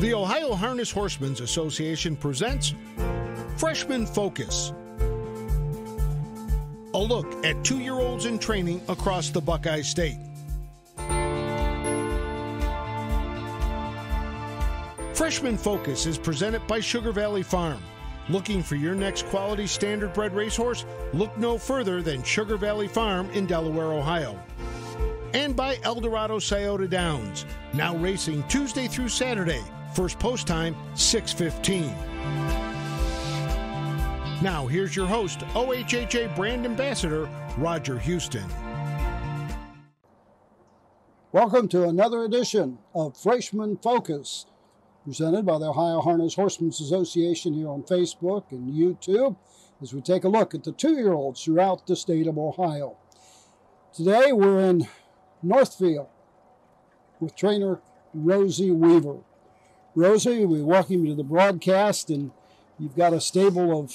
The Ohio Harness Horsemen's Association presents Freshman Focus. A look at two year olds in training across the Buckeye State. Freshman Focus is presented by Sugar Valley Farm. Looking for your next quality standard bred racehorse? Look no further than Sugar Valley Farm in Delaware, Ohio. And by Eldorado Scioto Downs, now racing Tuesday through Saturday. First post time 6:15. Now here's your host, OHHA brand ambassador Roger Houston. Welcome to another edition of Freshman Focus, presented by the Ohio Harness Horsemen's Association here on Facebook and YouTube, as we take a look at the two year olds throughout the state of Ohio. Today we're in Northfield with trainer Rosy Weaver. Rosy, we welcome you to the broadcast, and you've got a stable of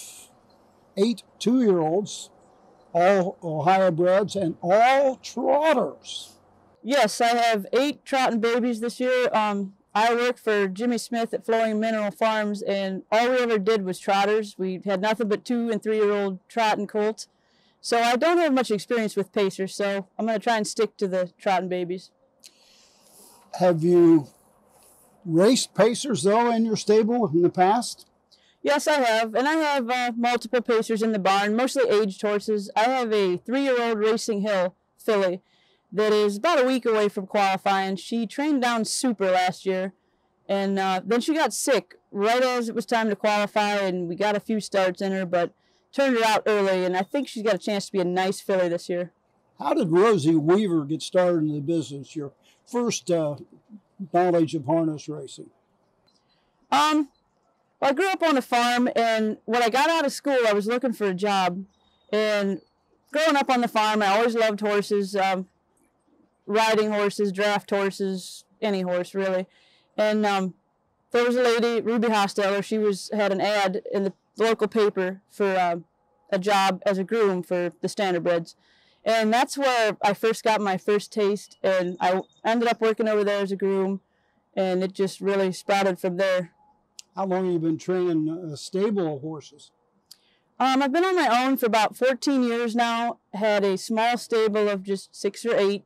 eight two year olds, all Ohio breds, and all trotters. Yes, I have eight trotting babies this year. Um, I work for Jimmy Smith at Flowing Mineral Farms, and all we ever did was trotters. We had nothing but two and three year old trotting colts. So I don't have much experience with pacers, so I'm going to try and stick to the trotting babies. Have you raced pacers though in your stable in the past? Yes, I have, and I have uh, multiple pacers in the barn, mostly aged horses. I have a three-year-old Racing Hill filly that is about a week away from qualifying. She trained down super last year, and uh, then she got sick right as it was time to qualify, and we got a few starts in her, but turned her out early, and I think she's got a chance to be a nice filly this year. How did Rosy Weaver get started in the business? Your first uh, knowledge of harness racing? Um, well, I grew up on a farm, and when I got out of school, I was looking for a job. And growing up on the farm, I always loved horses, um, riding horses, draft horses, any horse really. And um, there was a lady, Ruby Hosteller. She was had an ad in the local paper for uh, a job as a groom for the standardbreds. And that's where I first got my first taste, and I ended up working over there as a groom, and it just really sprouted from there. How long have you been training a stable of horses? Um, I've been on my own for about 14 years now. Had a small stable of just six or eight,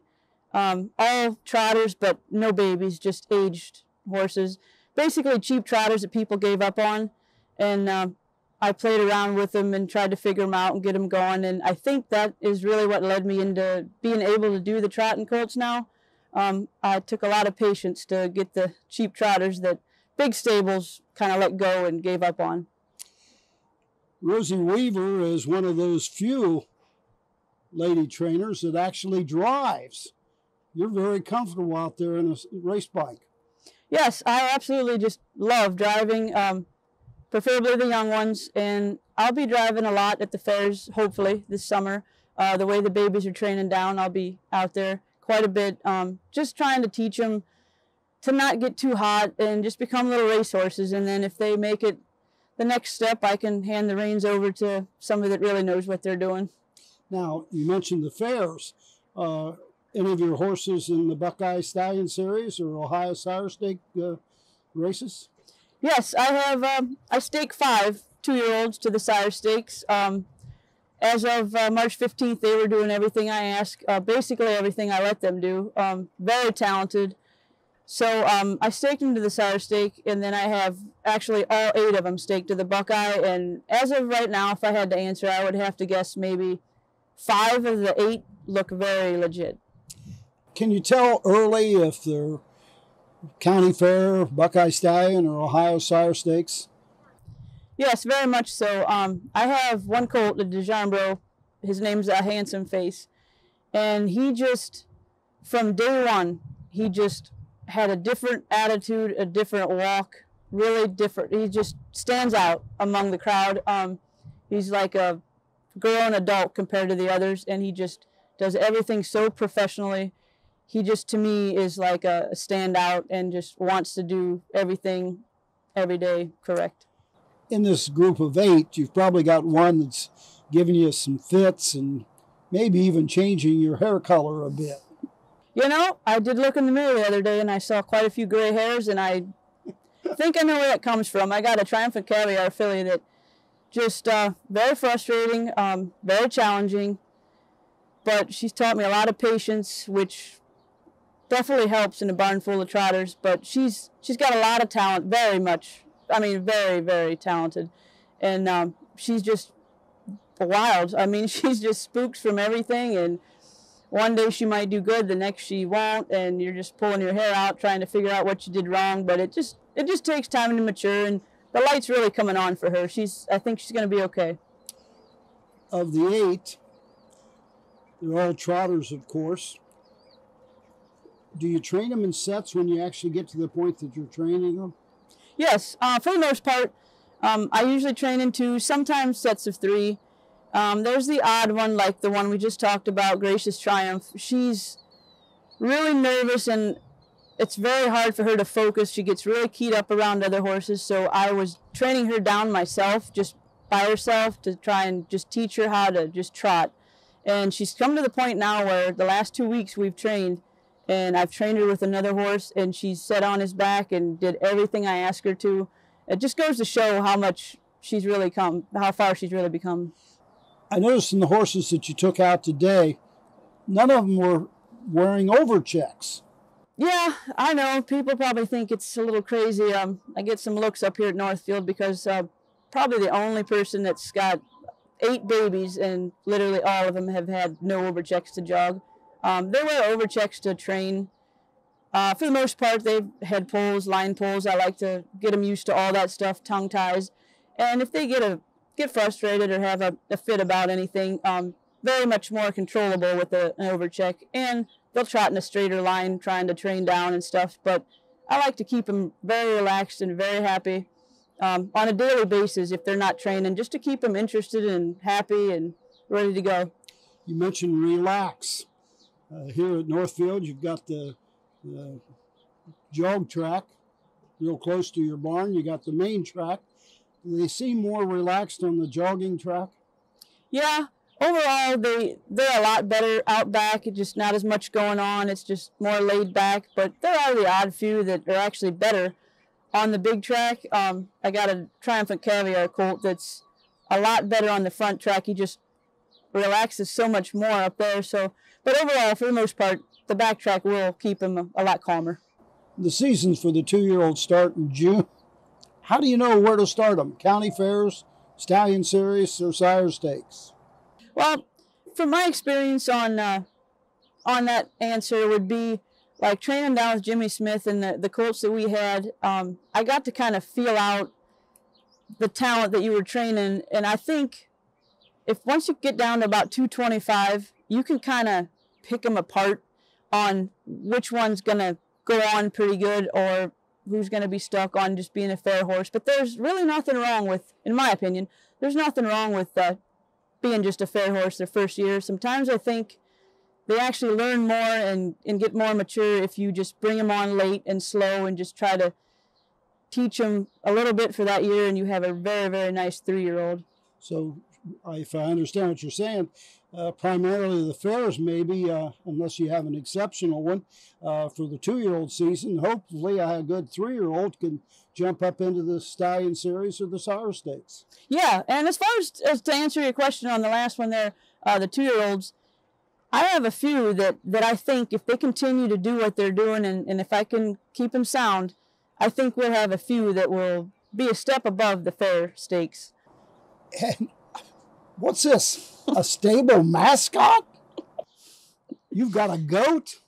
um, all trotters, but no babies, just aged horses. Basically, cheap trotters that people gave up on. And uh, I played around with them and tried to figure them out and get them going. And I think that is really what led me into being able to do the trotting colts now. Um, I took a lot of patience to get the cheap trotters that big stables kind of let go and gave up on. Rosy Weaver is one of those few lady trainers that actually drives. You're very comfortable out there in a race bike. Yes, I absolutely just love driving. Um, preferably the young ones. And I'll be driving a lot at the fairs, hopefully, this summer. Uh, the way the babies are training down, I'll be out there quite a bit, um, just trying to teach them to not get too hot and just become little racehorses. And then if they make it the next step, I can hand the reins over to somebody that really knows what they're doing. Now, you mentioned the fairs. Uh, any of your horses in the Buckeye Stallion Series or Ohio Sire Stake uh, races? Yes, I have. Um, I stake five two-year-olds to the sire stakes. Um, as of uh, March 15th, they were doing everything I asked, uh, basically everything I let them do. Um, very talented. So um, I staked them to the sire stake, and then I have actually all eight of them staked to the Buckeye. And as of right now, if I had to answer, I would have to guess maybe five of the eight look very legit. Can you tell early if they're County Fair, Buckeye Stallion, or Ohio Sire Stakes? Yes, very much so. Um, I have one colt, the DeJarmbro. His name's a handsome face, and he just, from day one, he just had a different attitude, a different walk, really different. He just stands out among the crowd. Um, he's like a grown adult compared to the others, and he just does everything so professionally he just to me is like a, standout and just wants to do everything every day correct. In this group of eight, you've probably got one that's giving you some fits and maybe even changing your hair color a bit. You know, I did look in the mirror the other day and I saw quite a few gray hairs and I think I know where that comes from. I got a Triumphant Caviar filly that just uh, very frustrating, um, very challenging, but she's taught me a lot of patience, which definitely helps in a barn full of trotters. But she's she's got a lot of talent, very much. I mean, very very talented, and um, she's just wild. I mean, she's just spooks from everything, and one day she might do good, the next she won't, and you're just pulling your hair out trying to figure out what you did wrong. But it just it just takes time to mature, and the light's really coming on for her. She's I think she's going to be okay. Of the eight, they're all trotters, of course. Do you train them in sets when you actually get to the point that you're training them? Yes, uh, for the most part, um, I usually train in two, sometimes sets of three. Um, there's the odd one, like the one we just talked about, Gracious Triumph. She's really nervous and it's very hard for her to focus. She gets really keyed up around other horses. So I was training her down myself, just by herself, to try and just teach her how to just trot. And she's come to the point now where the last two weeks we've trained, and I've trained her with another horse, and she's set on his back and did everything I asked her to. It just goes to show how much she's really come, how far she's really become. I noticed in the horses that you took out today, none of them were wearing overchecks. Yeah, I know. People probably think it's a little crazy. Um, I get some looks up here at Northfield because uh, probably the only person that's got eight babies and literally all of them have had no overchecks to jog. Um, they wear overchecks to train. Uh, for the most part, they've head pulls, line pulls. I like to get them used to all that stuff, tongue ties. And if they get a get frustrated or have a, a fit about anything, um, very much more controllable with a, an overcheck. And they'll trot in a straighter line trying to train down and stuff. But I like to keep them very relaxed and very happy um, on a daily basis if they're not training, just to keep them interested and happy and ready to go. You mentioned relax. Uh, here at Northfield, you've got the, the jog track real close to your barn. You got the main track they seem more relaxed on the jogging track. Yeah, overall they they're a lot better out back. It's just not as much going on. It's just more laid back. But there are the odd few that are actually better on the big track. Um, I got a Triumphant Caviar colt that's a lot better on the front track. He just relaxes so much more up there. So, but overall, for the most part, the back track will keep him a, lot calmer. The seasons for the two-year-old start in June. How do you know where to start them? County fairs, stallion series, or sire stakes? Well, from my experience on uh, on that answer would be like training down with Jimmy Smith and the, the colts that we had. Um, I got to kind of feel out the talent that you were training, and I think if once you get down to about 225, you can kind of pick them apart on which one's gonna go on pretty good or who's going to be stuck on just being a fair horse. But there's really nothing wrong with, in my opinion, there's nothing wrong with uh, being just a fair horse their first year. Sometimes I think they actually learn more and, and get more mature if you just bring them on late and slow and just try to teach them a little bit for that year and you have a very, very nice three-year-old. So if I understand what you're saying, uh, primarily the fairs, maybe, uh, unless you have an exceptional one uh, for the two year old season. Hopefully, a good three year old can jump up into the Stallion Series or the Sire Stakes. Yeah, and as far as, as to answer your question on the last one there, uh, the two year olds, I have a few that, that I think if they continue to do what they're doing and, and if I can keep them sound, I think we'll have a few that will be a step above the fair stakes. And what's this? a stable mascot? You've got a goat?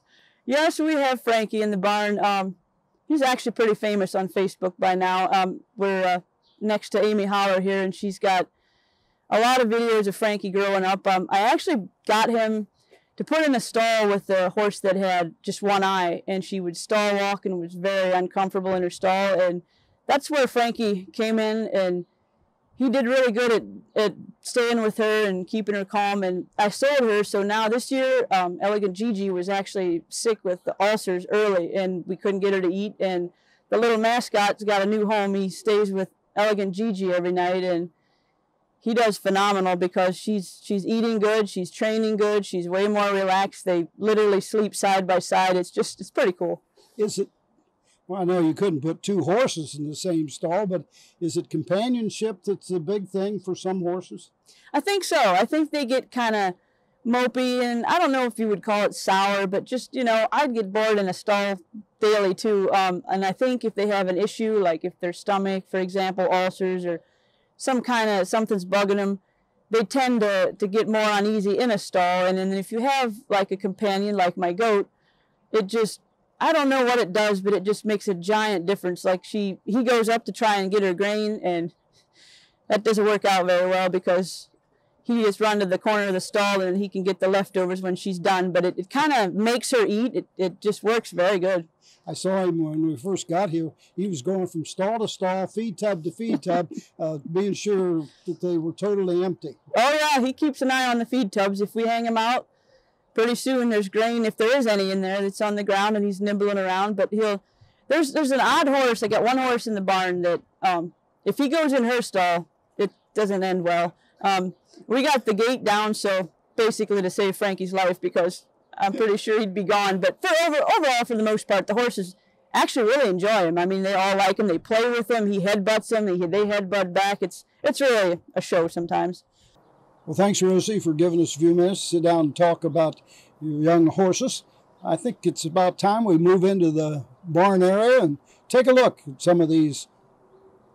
Yes, we have Frankie in the barn. Um, he's actually pretty famous on Facebook by now. Um, we're uh, next to Amy Holler here, and she's got a lot of videos of Frankie growing up. Um, I actually got him to put in a stall with a horse that had just one eye, and she would stall walk and was very uncomfortable in her stall. And that's where Frankie came in and he did really good at, at staying with her and keeping her calm. And I sold her. So now this year, um, Elegant Gigi was actually sick with the ulcers early and we couldn't get her to eat. And the little mascot's got a new home. He stays with Elegant Gigi every night and he does phenomenal because she's she's eating good, she's training good, she's way more relaxed. They literally sleep side by side. It's just it's pretty cool. Is it Well, I know you couldn't put two horses in the same stall, but is it companionship that's the big thing for some horses? I think so. I think they get kind of mopey, and I don't know if you would call it sour, but just you know, I'd get bored in a stall daily too. Um, and I think if they have an issue, like if their stomach, for example, ulcers or some kind of something's bugging them, they tend to to get more uneasy in a stall. And then if you have like a companion, like my goat, it just I don't know what it does, but it just makes a giant difference. Like she, he goes up to try and get her grain, and that doesn't work out very well because he just run to the corner of the stall and he can get the leftovers when she's done. But it, it kind of makes her eat. It, it just works very good. I saw him when we first got here. He was going from stall to stall, feed tub to feed tub, uh, being sure that they were totally empty. Oh yeah, he keeps an eye on the feed tubs. If we hang him out, pretty soon there's grain if there is any in there that's on the ground and he's nibbling around but he'll there's there's an odd horse. I got one horse in the barn that um, if he goes in her stall it doesn't end well. Um, we got the gate down so basically to save frankie's life because i'm pretty sure he'd be gone. But for over, overall for the most part the horses actually really enjoy him. I mean they all like him. They play with him. He headbutts them. They, they headbutt back. It's it's really a show sometimes well, thanks, Rosy, for giving us a few minutes to sit down and talk about your young horses. I think it's about time we move into the barn area and take a look at some of these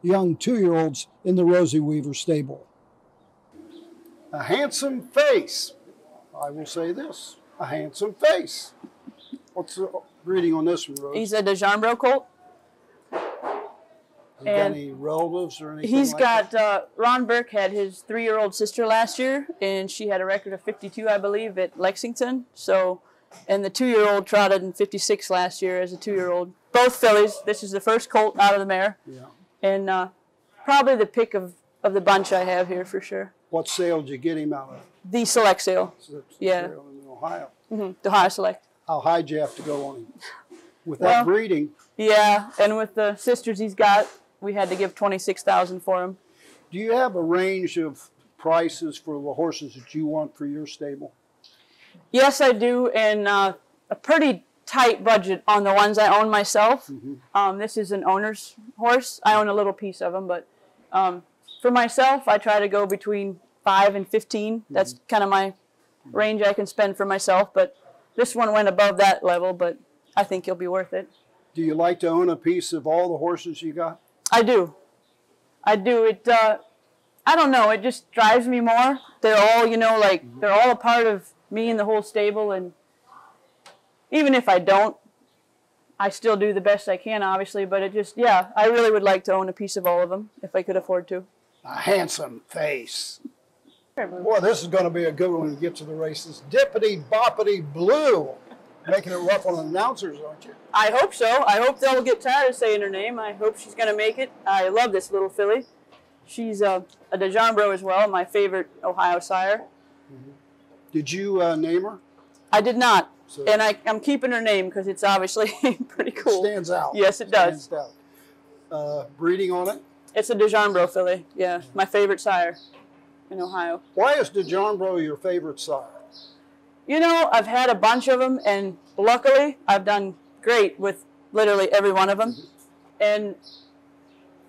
young two year olds in the Rosy Weaver stable. A handsome face. I will say this a handsome face. What's the reading on this one, Rosy? He's a DeJarmbro colt. He got any relatives or anything? He's like got uh, Ron Burke had his three-year-old sister last year, and she had a record of 52, I believe, at Lexington. So, and the two-year-old trotted in 56 last year as a two-year-old. Both fillies. This is the first colt out of the mare, Yeah. and uh, probably the pick of of the bunch I have here for sure. What sale did you get him out of? The select sale, Yeah. sale In Ohio. hmm the Ohio Select. How high did you have to go on him? With Well- that breeding, Yeah, and with the sisters he's got, we had to give 26,000 for him. do you have a range of prices for the horses that you want for your stable? Yes, I do, and uh, a pretty tight budget on the ones I own myself. Um, this is an owner's horse. I own a little piece of them, but um, for myself, I try to go between five and 15 That's kind of my range I can spend for myself. But this one went above that level, but I think it'll be worth it. Do you like to own a piece of all the horses you got? I do. I do. It. Uh, I don't know. It just drives me more. They're all, you know, like they're all a part of me and the whole stable. And even if I don't, I still do the best I can, obviously. But it just, yeah, I really would like to own a piece of all of them if I could afford to. A handsome face. Boy, this is going to be a good one when we get to the races. Dippity boppity blue. Making it rough on announcers, aren't you? I hope so. I hope they'll get tired of saying her name. I hope she's going to make it. I love this little filly. She's uh, a DeJarmbro as well, my favorite Ohio sire. Did you uh, name her? I did not. So- and I, I'm keeping her name because it's obviously pretty cool. Stands out. Yes, it does. Stands out. Uh, breeding on it. It's a DeJarmbro filly. Yeah, my favorite sire in Ohio. Why is DeJohn your favorite sire? You know, I've had a bunch of them, and luckily, I've done great with literally every one of them. And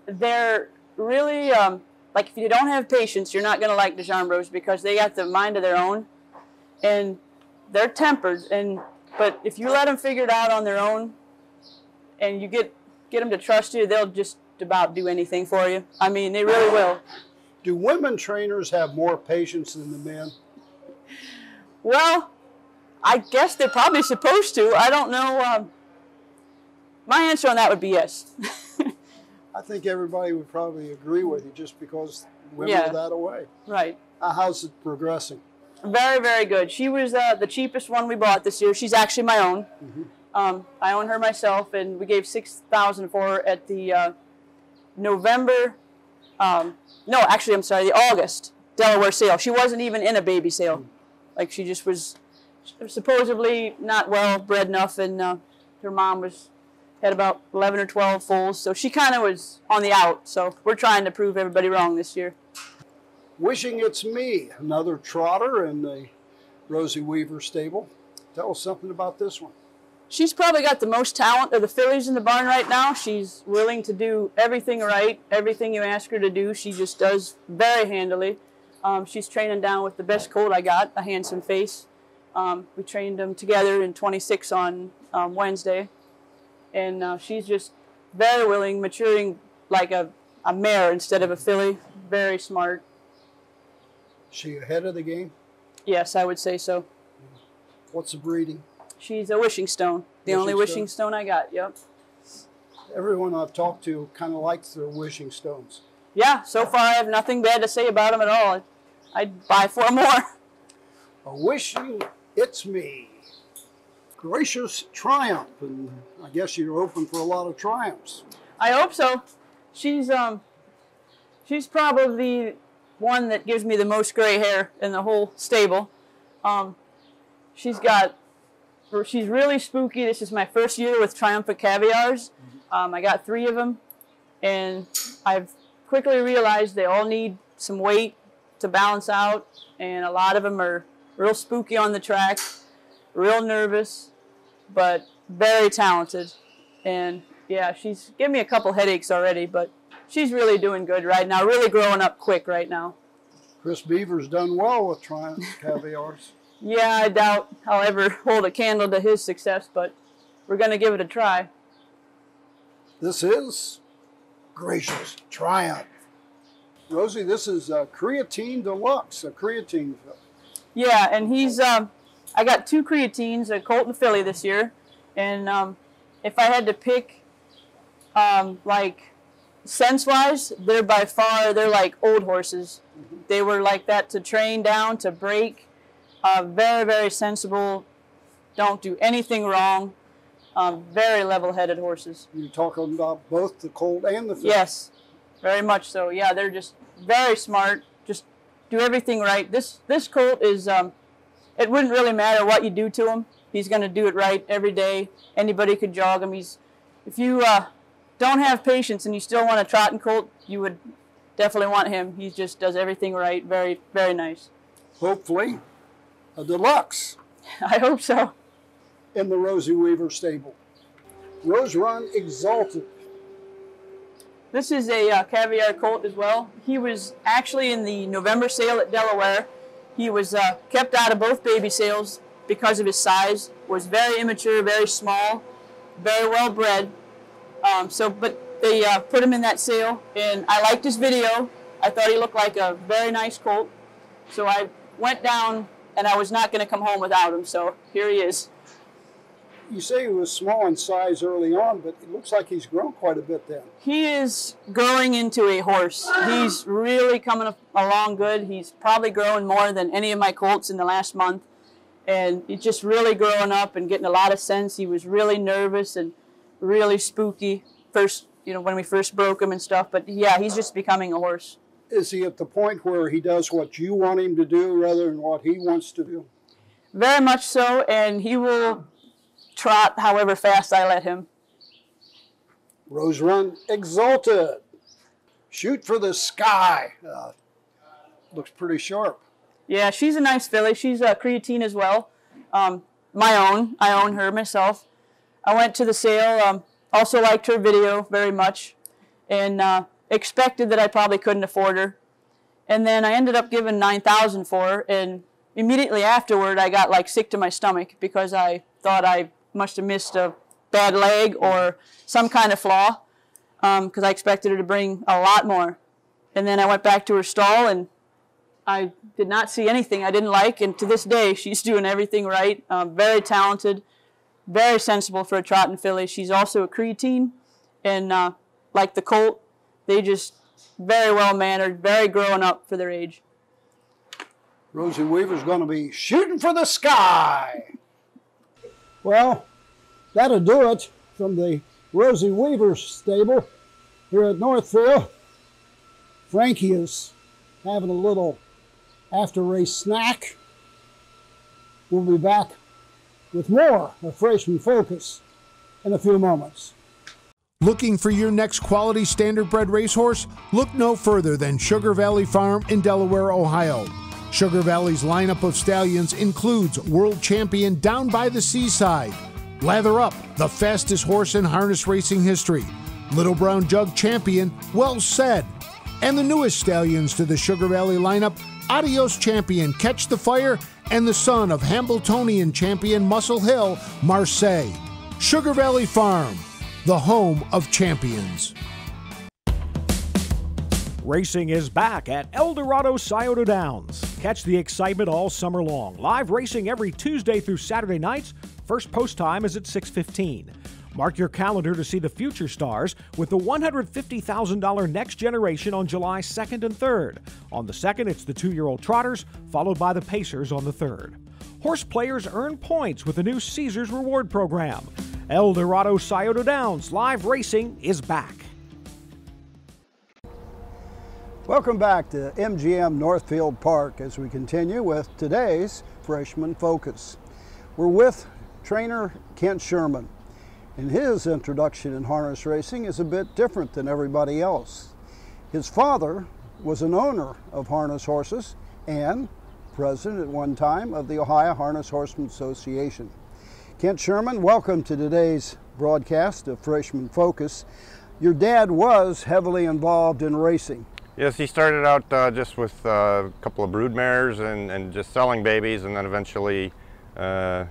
they're really um, like if you don't have patience, you're not gonna like DeJarmbros because they got the mind of their own, and they're tempered. And but if you let them figure it out on their own, and you get get them to trust you, they'll just about do anything for you. I mean, they really will. Do women trainers have more patience than the men? Well, I guess they're probably supposed to. I don't know. Um, my answer on that would be yes. I think everybody would probably agree with you just because women Yeah. are that away. right. Uh, how's it progressing? Very, very good. She was uh, the cheapest one we bought this year. She's actually my own. Um, I own her myself, and we gave six thousand for her at the uh, November. Um, no, actually, I'm sorry, the August Delaware sale. She wasn't even in a baby sale. Like she just was supposedly not well bred enough, and uh, her mom was had about 11 or 12 foals, so she kind of was on the out. So we're trying to prove everybody wrong this year. Wishing It's Me, another trotter in the Rosy Weaver stable. Tell us something about this one. she's probably got the most talent of the fillies in the barn right now. She's willing to do everything right, everything you ask her to do. She just does very handily. Um, she's training down with the best colt I got, a handsome face. Um, we trained them together in 26 on um, Wednesday, and uh, she's just very willing, maturing like a, a mare instead of a filly. Very smart. She ahead of the game. Yes, I would say so. What's the breeding? She's a wishing stone. The only Wishing wishing stone I got. Yep. Everyone I've talked to kind of likes their wishing stones. Yeah, so far I have nothing bad to say about them at all. I'd buy four more. A wishing, it's me. Gracious triumph, and I guess you're open for a lot of triumphs. I hope so. She's um, she's probably the one that gives me the most gray hair in the whole stable. Um, she's got, she's really spooky. This is my first year with Triumphant Caviars. Um, I got three of them, and I've quickly realized they all need some weight to balance out, and a lot of them are real spooky on the track, real nervous, but very talented. And yeah, she's given me a couple headaches already, but she's really doing good right now, really growing up quick right now. Chris Beaver's done well with Triumph Caviars. Yeah, I doubt I'll ever hold a candle to his success, but we're going to give it a try. This is Gracious Triumph. Rosy, this is a creatine deluxe, a creatine. Yeah, and he's, um, I got two creatines, a Colt and filly this year, and um, if I had to pick, um, like, sense-wise, they're by far, they're like old horses. They were like that to train down, to break, uh, very, very sensible, don't do anything wrong, um, very level-headed horses. You're talking about both the colt and the fish. Yes, very much so. Yeah, they're just very smart. Just do everything right. This this colt is. Um, it wouldn't really matter what you do to him. He's going to do it right every day. Anybody could jog him. He's. If you uh, don't have patience and you still want a trotting colt, you would definitely want him. He just does everything right. Very very nice. Hopefully, a deluxe I hope so. In the Rosy Weaver stable. Rose Run Exalted. This is a uh, caviar colt as well. He was actually in the November sale at Delaware. He was uh, kept out of both baby sales because of his size. Was very immature, very small, very well bred. Um, so, but they uh, put him in that sale, and I liked his video. I thought he looked like a very nice colt. So I went down, and I was not going to come home without him. So here he is. You say he was small in size early on, but it looks like he's grown quite a bit then. He is growing into a horse. He's really coming along good. He's probably growing more than any of my colts in the last month. And he's just really growing up and getting a lot of sense. He was really nervous and really spooky first, you know, when we first broke him and stuff. But yeah, he's just becoming a horse. Is he at the point where he does what you want him to do rather than what he wants to do? Very much so. And he will trot however fast I let him. Rose Run Exalted. Shoot for the sky. Uh, looks pretty sharp. Yeah, she's a nice filly. She's a creatine as well. Um, my own. I own her myself. I went to the sale. Um, also liked her video very much, and uh, expected that I probably couldn't afford her. And then I ended up giving nine thousand for her, and immediately afterward I got like sick to my stomach because I thought I must have missed a bad leg or some kind of flaw because I expected her to bring a lot more. And then I went back to her stall and I did not see anything I didn't like. And to this day, she's doing everything right. Um, very talented, very sensible for a trotting filly. She's also a creatine. And uh, like the colt, they just very well mannered, very growing up for their age. Rosy Weaver's going to be shooting for the sky. Well, that'll do it from the Rosy Weaver stable here at Northfield. Frankie is having a little after race snack. We'll be back with more of Freshman Focus in a few moments. Looking for your next quality standard bred racehorse? Look no further than Sugar Valley Farm in Delaware, Ohio. Sugar Valley's lineup of stallions includes world champion Down by the Seaside, Lather Up, the fastest horse in harness racing history. Little Brown Jug champion, well said. And the newest stallions to the Sugar Valley lineup, Adios champion Catch the Fire, and the son of Hambletonian champion Muscle Hill, Marseille. Sugar Valley Farm, the home of champions. Racing is back at Eldorado Scioto Downs. Catch the excitement all summer long. Live racing every Tuesday through Saturday nights. First post time is at 6:15. Mark your calendar to see the future stars with the $150,000 Next Generation on July 2nd and 3rd. On the 2nd, it's the two year old Trotters, followed by the Pacers on the 3rd. Horse players earn points with the new Caesars Reward Program. Eldorado Scioto Downs live racing is back. Welcome back to MGM Northfield Park as we continue with today's Freshman Focus. We're with trainer Kent Sherman, and his introduction in harness racing is a bit different than everybody else. His father was an owner of harness horses and president at one time of the Ohio Harness Horsemen Association. Kent Sherman, welcome to today's broadcast of Freshman Focus. Your dad was heavily involved in racing. Yes, he started out uh, just with uh, a couple of brood mares and, and, just selling babies, and then eventually uh,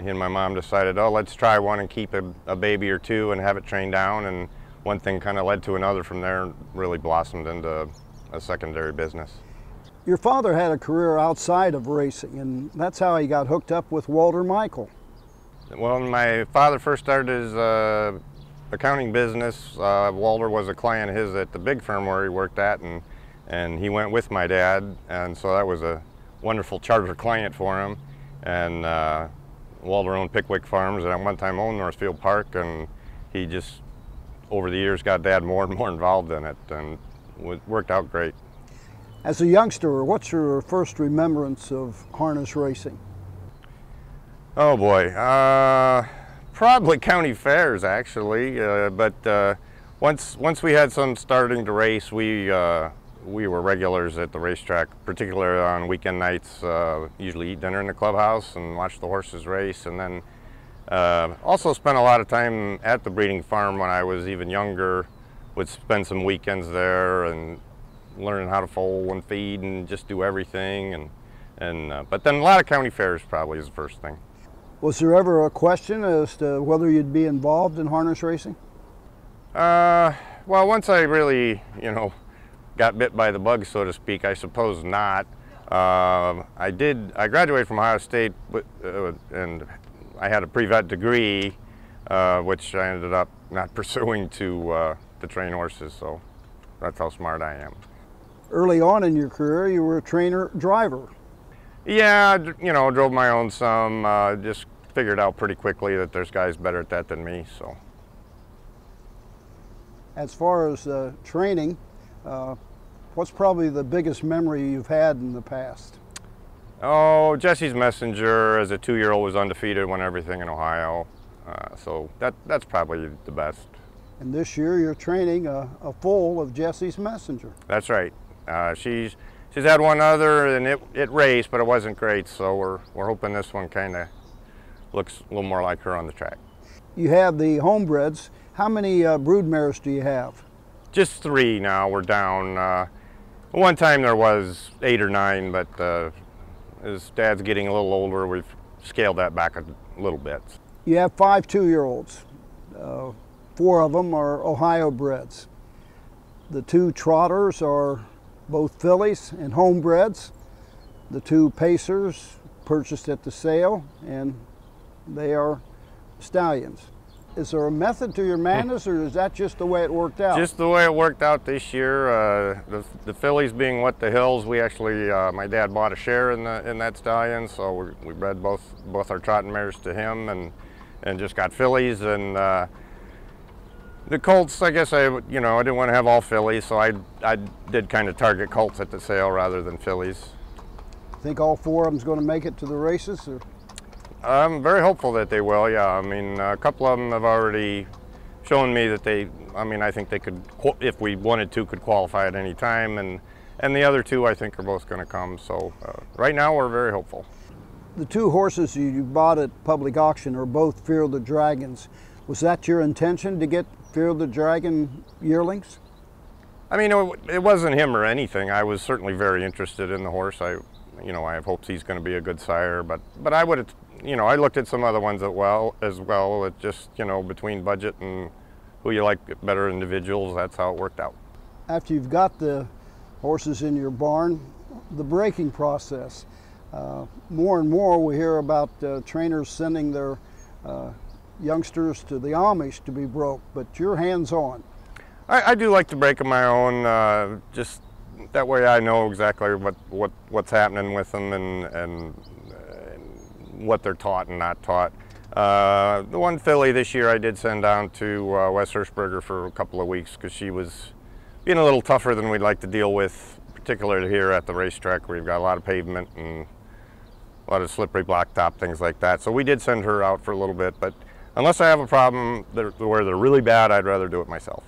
he and my mom decided, oh, let's try one and keep a, a baby or two and have it trained down. And one thing kind of led to another from there and really blossomed into a secondary business. Your father had a career outside of racing, and that's how he got hooked up with Walter Michael. Well, my father first started his uh, accounting business. Uh, Walter was a client of his at the big firm where he worked at, and and he went with my dad, and so that was a wonderful charter client for him. And uh, Walter owned Pickwick Farms, and at one time owned Northfield Park, and he just over the years got dad more and more involved in it, and it worked out great. As a youngster, what's your first remembrance of harness racing? Oh boy. Uh, Probably county fairs, actually. Uh, but uh, once once we had some starting to race, we uh, we were regulars at the racetrack, particularly on weekend nights. Uh, usually eat dinner in the clubhouse and watch the horses race, and then uh, also spent a lot of time at the breeding farm when I was even younger. Would spend some weekends there and learning how to foal and feed and just do everything. And and uh, but then a lot of county fairs probably is the first thing. Was there ever a question as to whether you'd be involved in harness racing? Uh, well, once I really, you know, got bit by the bug, so to speak, I suppose not. Uh, I did, I graduated from Ohio State uh, and I had a pre-vet degree, uh, which I ended up not pursuing to, uh, to train horses, so that's how smart I am. Early on in your career, you were a trainer driver. Yeah, you know, drove my own some, uh, just figured out pretty quickly that there's guys better at that than me. So, as far as uh, training, uh, what's probably the biggest memory you've had in the past? Oh, Jesse's Messenger as a two-year-old was undefeated, won everything in Ohio. Uh, so that that's probably the best. And this year you're training a, a foal of Jesse's Messenger. That's right. Uh, she's she's had one other and it, it raced, but it wasn't great. So we're we're hoping this one kind of looks a little more like her on the track. You have the homebreds. How many uh, brood mares do you have? Just three now. We're down. Uh, one time there was eight or nine, but uh, as Dad's getting a little older, we've scaled that back a little bit. You have five two-year-olds. Uh, four of them are Ohio breds. The two trotters are both fillies and homebreds. The two pacers purchased at the sale and they are stallions. Is there a method to your madness, or is that just the way it worked out? Just the way it worked out this year. Uh, the, the fillies being What The Hills, we actually, uh, my dad bought a share in the in that stallion, so we, we bred both both our trotting mares to him, and and just got fillies and. Uh, the colts, I guess I, you know, I didn't want to have all fillies, so I, I did kind of target colts at the sale rather than fillies. Think all four of them's going to make it to the races? Or? I'm very hopeful that they will, yeah. I mean, a couple of them have already shown me that they, I mean, I think they could, if we wanted to, could qualify at any time. And, and the other two, I think, are both going to come. So uh, right now, we're very hopeful. The two horses you bought at public auction are both Fear of the Dragons. Was that your intention to get Fear of the Dragon yearlings? I mean, it, it wasn't him or anything. I was certainly very interested in the horse. I, you know, I have hopes he's going to be a good sire. But, but I would, you know, I looked at some other ones as well. As well, it just, you know, between budget and who you like better individuals, that's how it worked out. After you've got the horses in your barn, the breaking process. Uh, more and more we hear about uh, trainers sending their uh, youngsters to the Amish to be broke, but you're hands-on. I, I, do like to break them my own, uh, just that way I know exactly what, what, what's happening with them and, and, and what they're taught and not taught. Uh, the one filly this year I did send down to uh, West Hirschberger for a couple of weeks because she was being a little tougher than we'd like to deal with, particularly here at the racetrack where you've got a lot of pavement and a lot of slippery blacktop, things like that. So we did send her out for a little bit, but unless I have a problem where they're really bad, I'd rather do it myself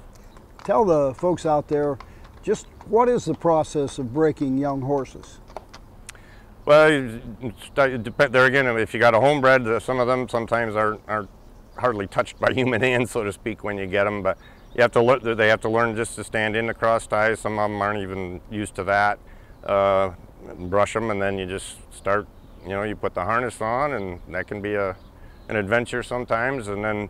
tell the folks out there just what is the process of breaking young horses? Well, there again, if you got a homebred, some of them sometimes aren't, aren't hardly touched by human hands, so to speak, when you get them. But you have to learn, they have to learn just to stand in the cross ties. Some of them aren't even used to that. Uh, brush them, and then you just start. You know, you put the harness on, and that can be a an adventure sometimes. And then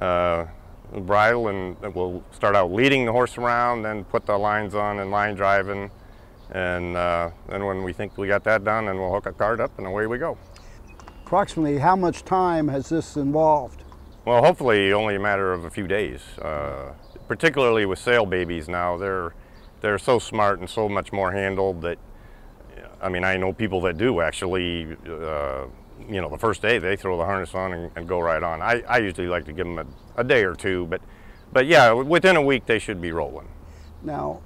uh, bridle and we'll start out leading the horse around, then put the lines on and line driving. And uh, then when we think we got that done, then we'll hook a cart up and away we go. Approximately how much time has this involved? Well, hopefully only a matter of a few days. Uh, particularly with sale babies now, they're they're so smart and so much more handled that. I mean, I know people that do actually. Uh, you know, the first day they throw the harness on and, and go right on. I, I usually like to give them a, a day or two, but, but yeah, within a week they should be rolling. Now,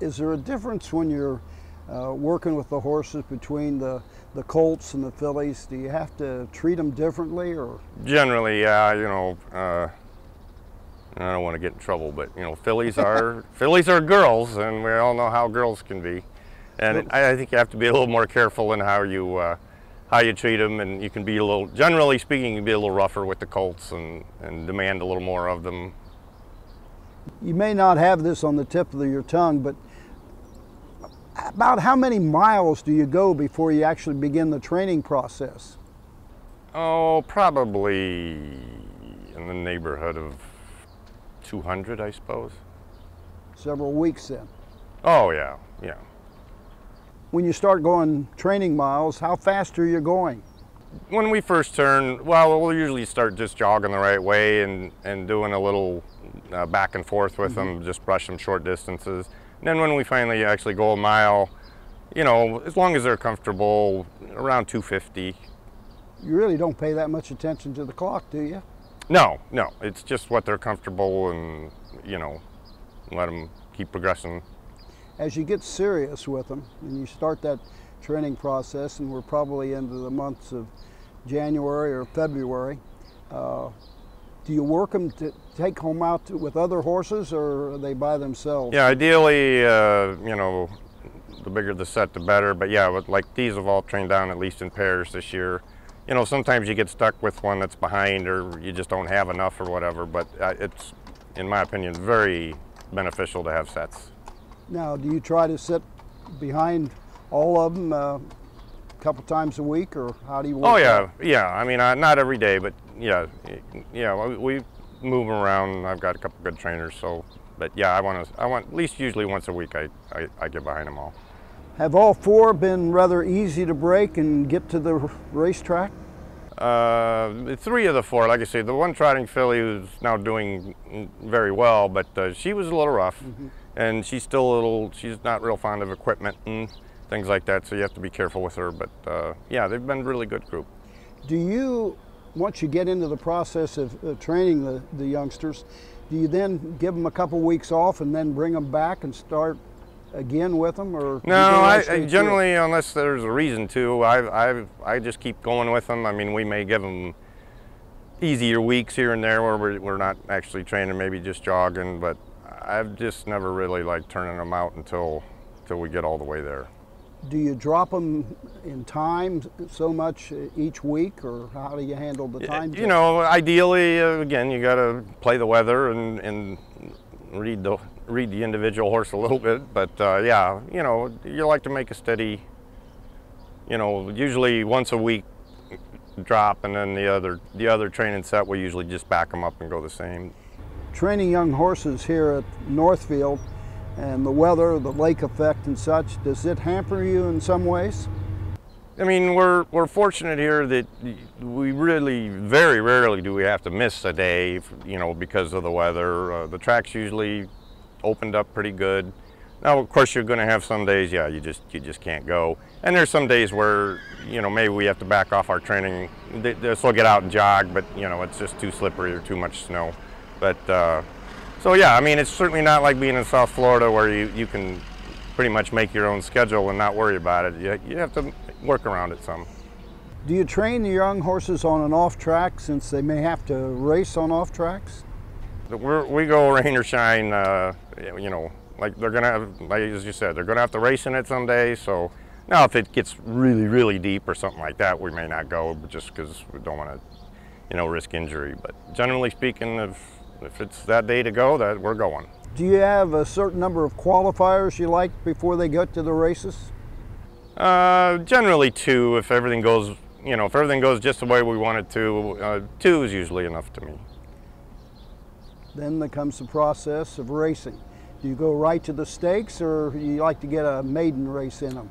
is there a difference when you're uh, working with the horses between the, the colts and the fillies? Do you have to treat them differently or? Generally, yeah, you know, uh, I don't want to get in trouble, but you know, fillies are fillies are girls, and we all know how girls can be. And I, I think you have to be a little more careful in how you uh, how you treat them, and you can be a little, generally speaking, you can be a little rougher with the colts and, and demand a little more of them. You may not have this on the tip of your tongue, but about how many miles do you go before you actually begin the training process? Oh, probably in the neighborhood of 200, I suppose. Several weeks then? Oh, yeah, yeah when you start going training miles, how fast are you going? When we first turn, well, we'll usually start just jogging the right way and, and doing a little uh, back and forth with mm -hmm. them, just brush them short distances. Then when we finally actually go a mile, you know, as long as they're comfortable, around 250. You really don't pay that much attention to the clock, do you? No, no. It's just what they're comfortable and, you know, let them keep progressing as you get serious with them and you start that training process, and we're probably into the months of January or February, uh, do you work them to take home out to, with other horses or are they by themselves? Yeah, ideally, uh, you know, the bigger the set, the better. But yeah, like these have all trained down at least in pairs this year. You know, sometimes you get stuck with one that's behind or you just don't have enough or whatever, but uh, it's, in my opinion, very beneficial to have sets. Now, do you try to sit behind all of them uh, a couple times a week, or how do you? work? oh yeah, yeah. I mean, uh, not every day, but yeah, yeah. We, we move them around. I've got a couple good trainers, so. But yeah, I want to. I want at least usually once a week. I, I, I get behind them all. Have all four been rather easy to break and get to the racetrack? Uh, three of the four, like I say, the one trotting filly who's now doing very well, but uh, she was a little rough. Mm -hmm and she's still a little, she's not real fond of equipment and things like that, so you have to be careful with her. But uh, yeah, they've been a really good group. Do you, once you get into the process of uh, training the, the youngsters, do you then give them a couple weeks off and then bring them back and start again with them or no I, I generally unless there's a reason to I, I I just keep going with them I mean we may give them easier weeks here and there where we're, we're not actually training maybe just jogging but I've just never really liked turning them out until until we get all the way there. Do you drop them in time so much each week, or how do you handle the time? You know, ideally, uh, again, you got to play the weather and, and read the read the individual horse a little bit. But uh, yeah, you know, you like to make a steady. You know, usually once a week drop, and then the other the other training set we usually just back them up and go the same. Training young horses here at Northfield and the weather, the lake effect and such, does it hamper you in some ways? I mean, we're, we're fortunate here that we really, very rarely do we have to miss a day, you know, because of the weather. Uh, the track's usually opened up pretty good. Now, of course, you're going to have some days, yeah, you just you just can't go. And there's some days where, you know, maybe we have to back off our training. They, they still get out and jog, but you know, it's just too slippery or too much snow. But uh, so yeah, I mean, it's certainly not like being in South Florida where you, you can pretty much make your own schedule and not worry about it. You, you have to work around it some. Do you train the young horses on an off track since they may have to race on off tracks? We're, we go rain or shine, uh, you know, like they're gonna have, like as you said, they're gonna have to race in it someday. So now if it gets really, really deep or something like that, we may not go just because we don't want to, you know, risk injury. But generally speaking, if if it's that day to go, that we're going. Do you have a certain number of qualifiers you like before they get to the races? Uh, generally two. If everything goes, you know, if everything goes just the way we want it to, uh, two is usually enough to me. Then there comes the process of racing. Do you go right to the stakes, or you like to get a maiden race in them?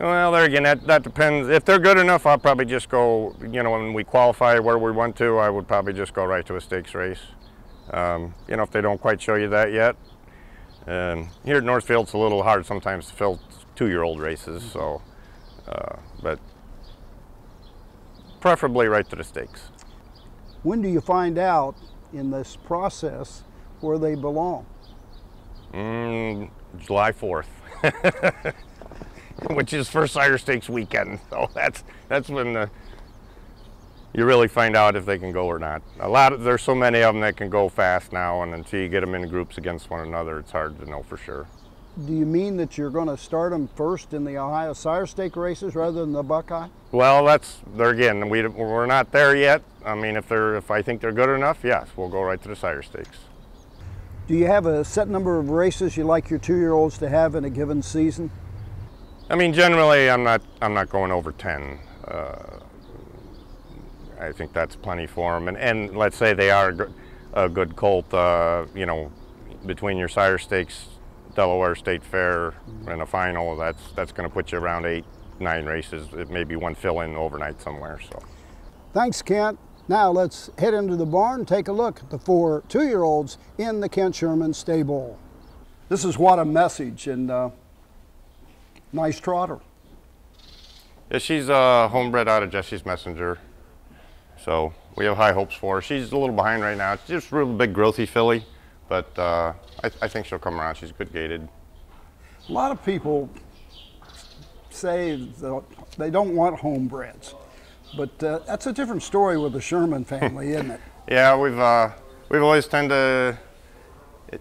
Well, there again, that, that depends. If they're good enough, I'll probably just go, you know, when we qualify where we want to, I would probably just go right to a stakes race. Um, you know, if they don't quite show you that yet. And here at Northfield, it's a little hard sometimes to fill two-year-old races, so, uh, but preferably right to the stakes. When do you find out in this process where they belong? Mm, July 4th, which is first sire stakes weekend. So that's that's when the you really find out if they can go or not. A lot of, there's so many of them that can go fast now, and until you get them in groups against one another, it's hard to know for sure. Do you mean that you're going to start them first in the Ohio Sire Stake races rather than the Buckeye? Well, that's there again. We we're not there yet. I mean, if they're if I think they're good enough, yes, we'll go right to the Sire Stakes. Do you have a set number of races you like your two-year-olds to have in a given season? I mean, generally, I'm not I'm not going over ten. Uh, I think that's plenty for them. And, and let's say they are a good, a good colt, uh, you know, between your sire stakes, Delaware State Fair, and a final, that's that's going to put you around eight, nine races. It may be one fill-in overnight somewhere. So. Thanks, Kent. Now let's head into the barn take a look at the four two-year-olds in the Kent Sherman stable. This is What a Message and uh, nice trotter. Yeah, she's a homebred out of Jesse's Messenger. So we have high hopes for her. She's a little behind right now. She's just a real big growthy filly, but uh, I, I, think she'll come around. She's good gaited. A lot of people say they don't want homebreds, but uh, that's a different story with the Sherman family, isn't it? Yeah, we've uh, we've always tend to. It,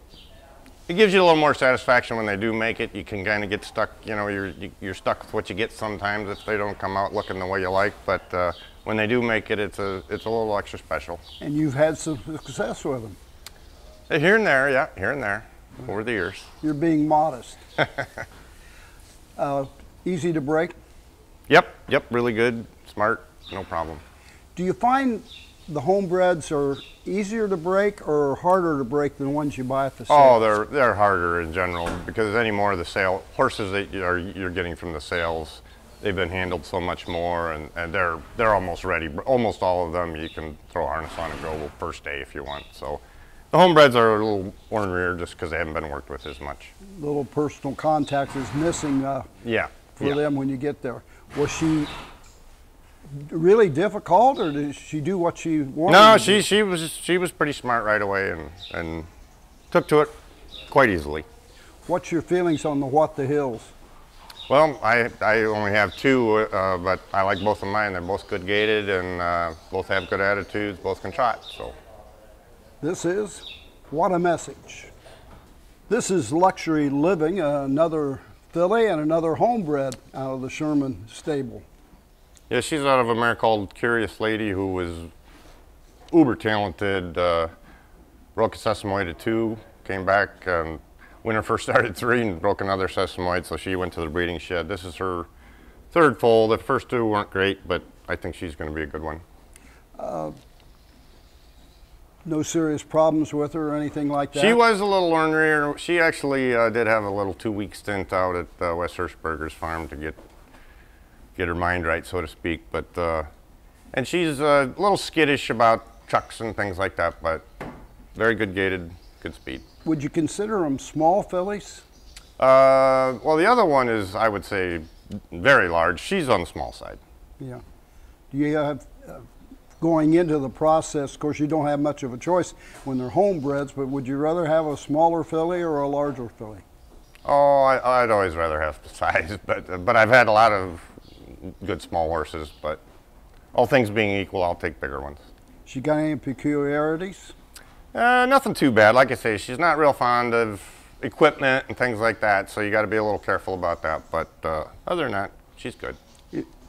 it gives you a little more satisfaction when they do make it. You can kind of get stuck, you know, you're you're stuck with what you get sometimes if they don't come out looking the way you like. But uh, when they do make it, it's a it's a little extra special. And you've had some success with them. Uh, here and there, yeah, here and there, over the years. You're being modest. uh, easy to break. Yep, yep, really good, smart, no problem. Do you find the homebreds are easier to break or harder to break than ones you buy at the sale? Oh, they're they're harder in general because any more of the sale horses that you are you're getting from the sales they've been handled so much more and, and they're they're almost ready. Almost all of them you can throw harness on and go first day if you want. So the homebreds are a little ornerier just because they haven't been worked with as much. Little personal contact is missing uh, yeah. for yeah. them when you get there. Was she really difficult or did she do what she wanted? No, she, she was she was pretty smart right away and, and took to it quite easily. What's your feelings on the What the Hills? Well, I, I only have two, uh, but I like both of mine. They're both good gaited and uh, both have good attitudes, both can trot. So. This is What a Message. This is Luxury Living, another filly and another homebred out of the Sherman stable. Yeah, she's out of a mare called Curious Lady who was uber talented. Uh, broke a sesamoid at two, came back um, when her first started three and broke another sesamoid, so she went to the breeding shed. This is her third foal. The first two weren't great, but I think she's going to be a good one. No serious problems with her or anything like that? She was a little ornery. She actually uh, did have a little two-week stint out at uh, West Hirschberger's farm to get get her mind right, so to speak. But uh, and she's a little skittish about trucks and things like that, but very good gated, good speed. Would you consider them small fillies? Uh, well, the other one is, I would say, very large. She's on the small side. Yeah. Do you have, uh, going into the process, of course, you don't have much of a choice when they're homebreds, but would you rather have a smaller filly or a larger filly? Oh, I, I'd always rather have the size, but but I've had a lot of good small horses. But all things being equal, I'll take bigger ones. She got any peculiarities? Uh, nothing too bad. Like I say, she's not real fond of equipment and things like that, so you got to be a little careful about that. But uh, other than that, she's good.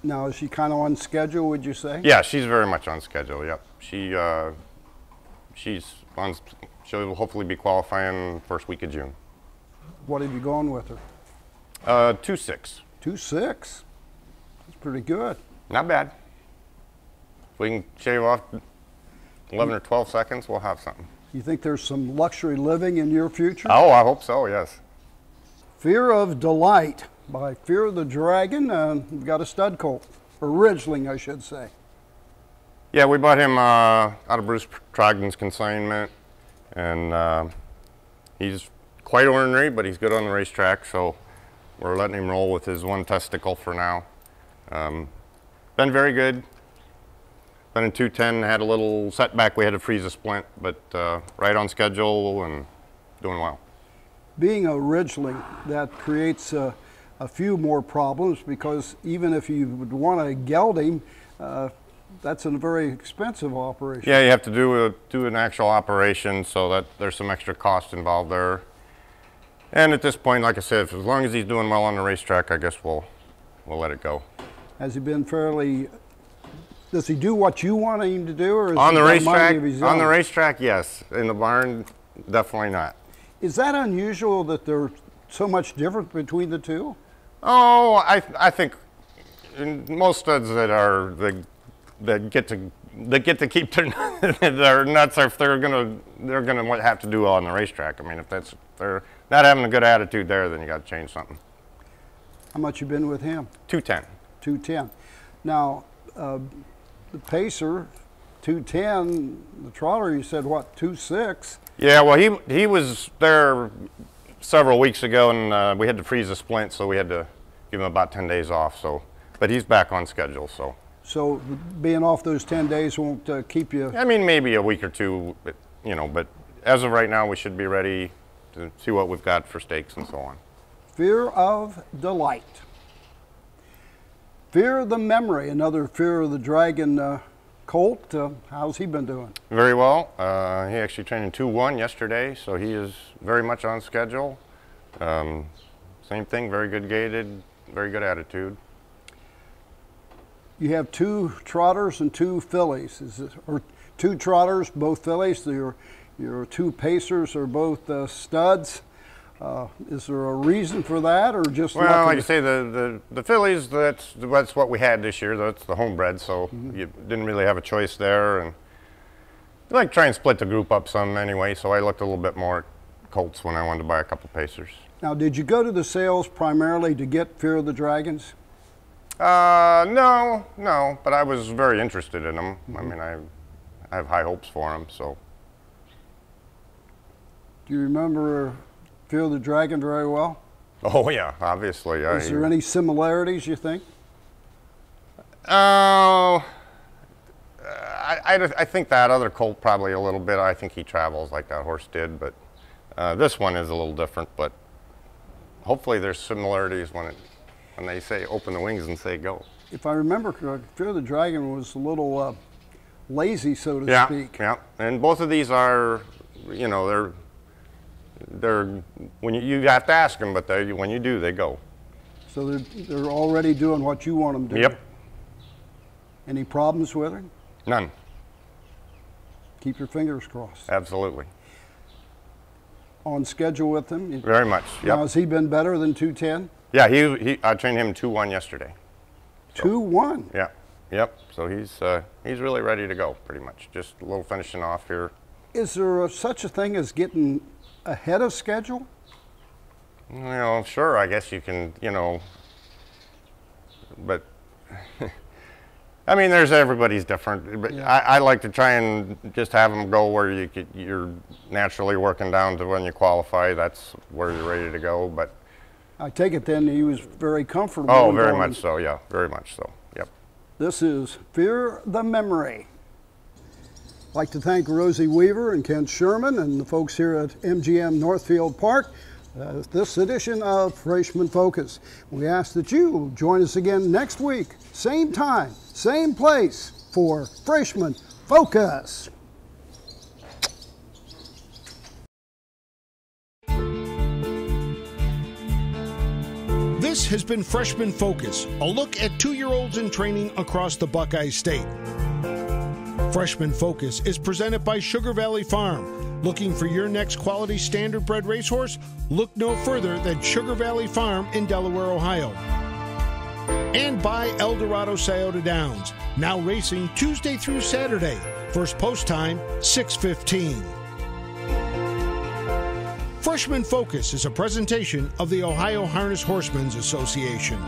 Now, is she kind of on schedule, would you say? Yeah, she's very much on schedule. Yep, she uh, she's on. She'll hopefully be qualifying first week of June. What have you gone with her? Uh, two six, Two six. That's pretty good. not bad. If we can shave off eleven or twelve seconds, we'll have something. You think there's some luxury living in your future? Oh, I hope so. Yes. Fear of Delight by Fear of the Dragon. Uh, we've got a stud colt, or Ridgeling, I should say. Yeah, we bought him uh, out of Bruce Trogdon's consignment, and uh, he's quite ornery, but he's good on the racetrack, so we're letting him roll with his one testicle for now. Um, been very good. Been in 210, had a little setback. We had to freeze a splint, but uh, right on schedule and doing well. Being a Ridgeling, that creates a, a few more problems because even if you would want to geld him, uh, that's a very expensive operation. Yeah, you have to do a, do an actual operation, so that there's some extra cost involved there. And at this point, like I said, if, as long as he's doing well on the racetrack, I guess we'll we'll let it go. Has he been fairly? Does he do what you want him to do, or is On the got a mind racetrack, on the racetrack, yes. In the barn, definitely not. Is that unusual that there's so much difference between the two? Oh, I I think in most studs that are the that get to that get to keep their their nuts if they're gonna they're gonna have to do well on the racetrack. I mean, if that's if they're not having a good attitude there, then you got to change something. How much you been with him? Two ten. 210. Now, uh, the pacer, 210. The trotter, you said what? 26. Yeah, well, he he was there several weeks ago, and uh, we had to freeze a splint, so we had to give him about ten days off. So, but he's back on schedule. So, So being off those 10 days won't uh, keep you. I mean, maybe a week or two, but, you know. But as of right now, we should be ready to see what we've got for stakes and so on. Fear of delight. Fear of the memory. Another fear of the dragon uh, colt. Uh, how's he been doing? Very well. Uh, he actually trained in two one yesterday, so he is very much on schedule. Um, same thing, very good gated, very good attitude. You have two trotters and two fillies. Is it, or two trotters, both fillies. Your your two pacers are both uh, studs. Uh, is there a reason for that, or just Well, like I say, the, the, the fillies, that's, that's what we had this year. That's the homebred, so Mm-hmm. you didn't really have a choice there. And I like try and split the group up some anyway, so I looked a little bit more at colts when I wanted to buy a couple pacers. Now, did you go to the sales primarily to get Fear of the Dragons? Uh, no, no, but I was very interested in them. Mm-hmm. I mean, I, I have high hopes for them, so. Do you remember Fear of the Dragon very well? Oh, yeah, obviously. Is I, there any similarities you think? Oh, I, I, I think that other colt probably a little bit. I think he travels like that horse did, but uh, this one is a little different. But hopefully, there's similarities when it when they say open the wings and say go. If I remember Fear the Dragon was a little uh, lazy, so to Yeah, speak. yeah. And both of these are, you know, they're they're when you, you have to ask them, but they, when you do, they go. So they're, they're already doing what you want them to do. Yep. Any problems with her? None. Keep your fingers crossed. Absolutely. On schedule with him? Very much. Now, has he been better than 210? Yeah, he, he I trained him 2-1 yesterday. 2 1. Yeah. Yep. So he's uh, he's really ready to go pretty much. Just a little finishing off here. Is there a, such a thing as getting ahead of schedule? Know, sure, I guess you can, you know, but I mean, there's everybody's different. But Yeah. I, I like to try and just have them go where you could, you're naturally working down to when you qualify. That's where you're ready to go. But I take it then he was very comfortable. oh, very going- much so. Yeah, very much so. Yep. This is Fear the Memory. I'd like to thank Rosy Weaver and Kent Sherman and the folks here at MGM Northfield Park. Uh, this edition of Freshman Focus. We ask that you join us again next week, same time, same place for Freshman Focus. This has been Freshman Focus, a look at two year olds in training across the Buckeye State. Freshman Focus is presented by Sugar Valley Farm. Looking for your next quality standard bred racehorse? Look no further than Sugar Valley Farm in Delaware, Ohio. And by Eldorado Scioto Downs, now racing Tuesday through Saturday. First post time 615. Freshman Focus is a presentation of the Ohio Harness Horsemen's Association.